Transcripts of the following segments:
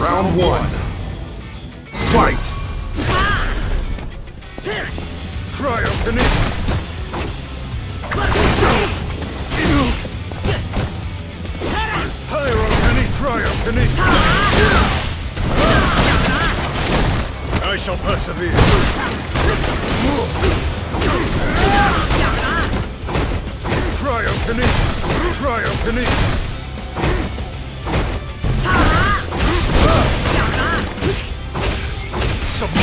Round one. Fight! Cryokinesis! Cryokinesis! I shall persevere. Cryokinesis! Cryokinesis! Submerge!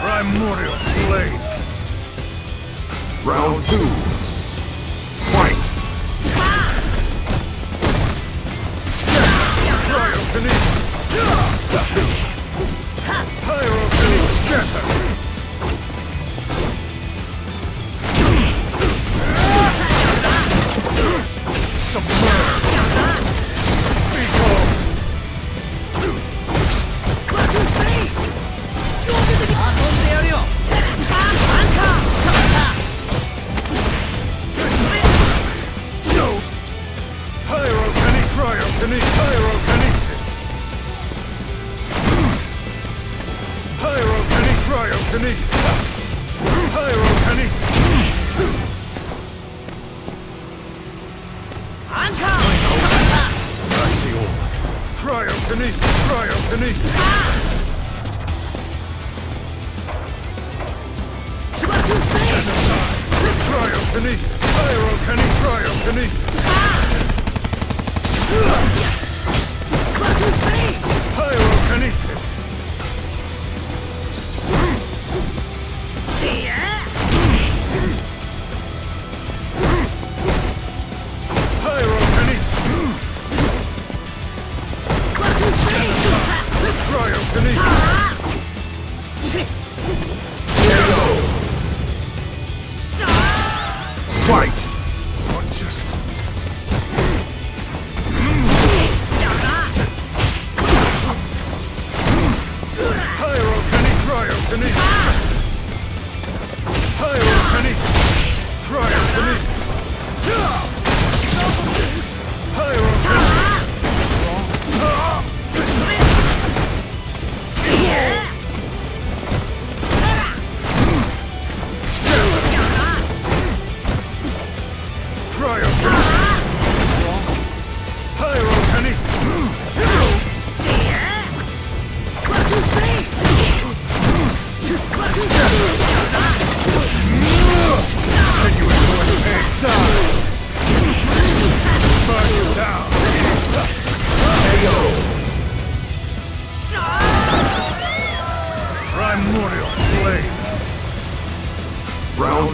Primordial flame! Round two. Cryokinesis! Pyrokine... I see all. Cryokinesis! Cryokinesis! Cryokinesis! Pyrokine cryokinesis! Fight! Not just...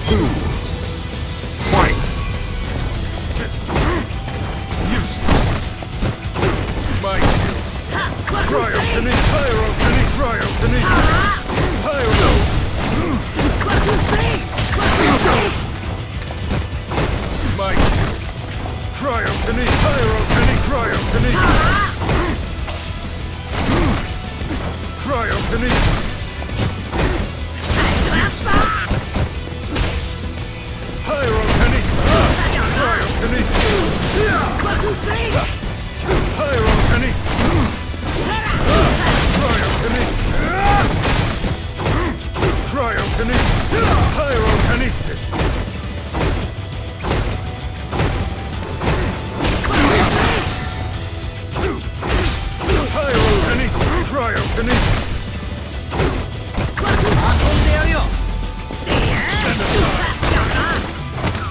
two. Fight! Useless! Smite you! Cryokinesis! Pyrokinesis! Cryokinesis! Pyro! Smite you! Cryokinesis! Pyrokinesis! Cryokinesis! Cryokinesis!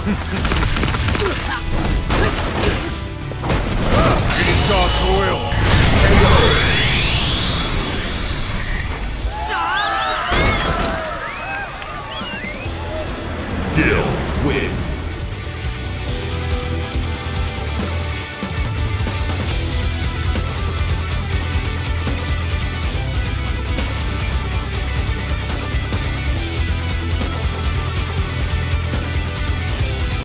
it is God's will. Gill wins.